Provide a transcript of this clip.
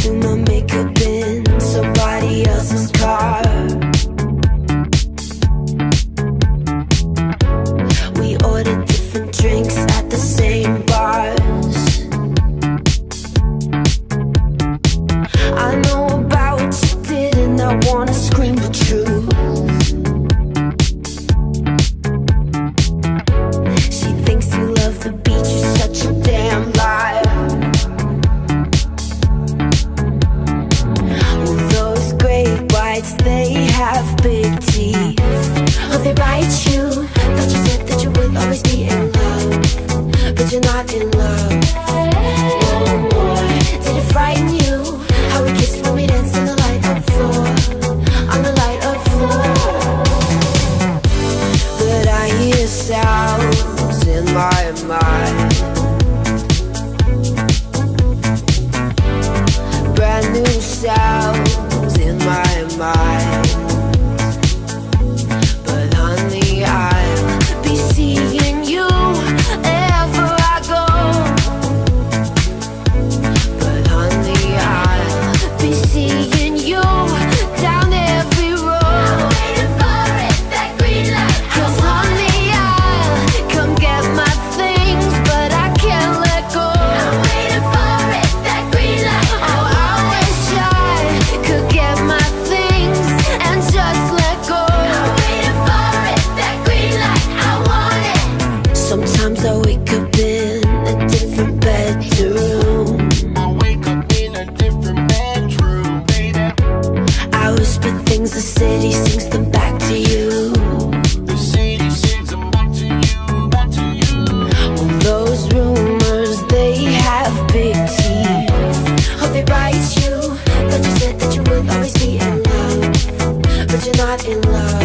do my makeup. Always be in love, but you're not in love. Oh boy, did frighten you? How we kissed when we danced on the floor, on the floor. But I hear sounds in my mind. Brand new sounds in my mind. a different bedroom. I wake up in a different bedroom. I whisper things the city sings them back to you. Those rumors they have big teeth. Hope they bite you, but you said that you would always be in love, but you're not in love.